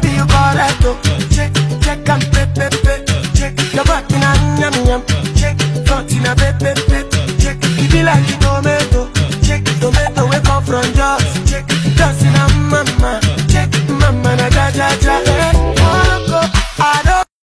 baby you correct oh. Check, check and pe pe pe. Check, your body na yum yum. Check, front in a pe pe pe. Check, you be like a tomato. Check, tomato we come from Jos.